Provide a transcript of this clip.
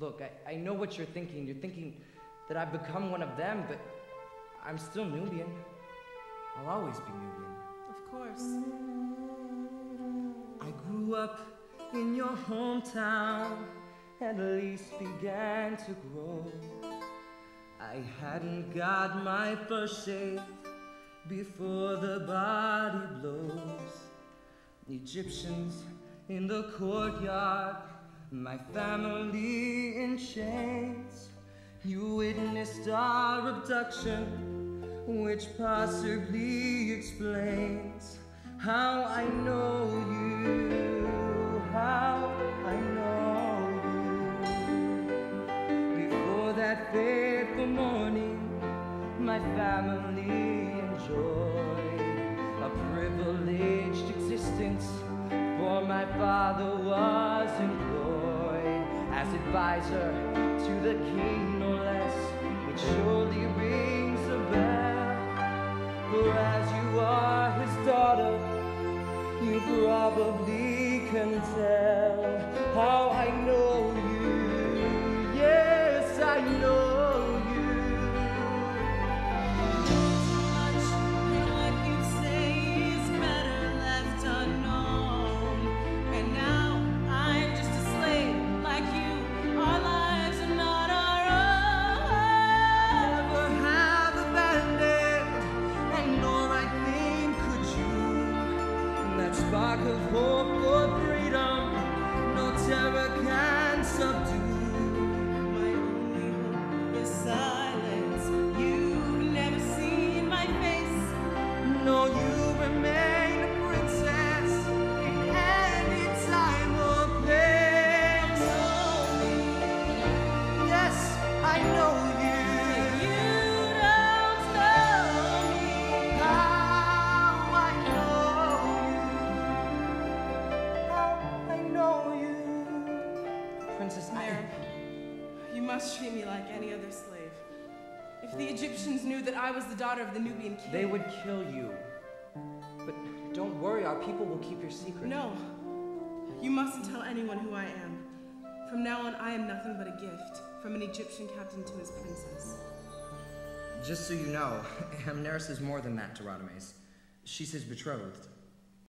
Look, I, I know what you're thinking. You're thinking that I've become one of them, but I'm still Nubian. I'll always be Nubian. Of course. I grew up in your hometown, at least began to grow. I hadn't got my first shave before the body blows. Egyptians in the courtyard, my family in chains. You witnessed our abduction, which possibly explains how I know you, how I know you. Before that fateful morning, my family enjoyed a privileged existence, for my father was advisor to the king, no less. It surely rings a bell, for as you are his daughter, you probably can tell how I know spark of hope for freedom, no terror can subdue. My only hope is silence. You've never seen my face. No, you remain a princess in any time or. Yes, I know you must treat me like any other slave. If the Egyptians knew that I was the daughter of the Nubian king, They would kill you. But don't worry, our people will keep your secret. No, you mustn't tell anyone who I am. From now on, I am nothing but a gift from an Egyptian captain to his princess. Just so you know, Amneris is more than that to Radames. She's his betrothed.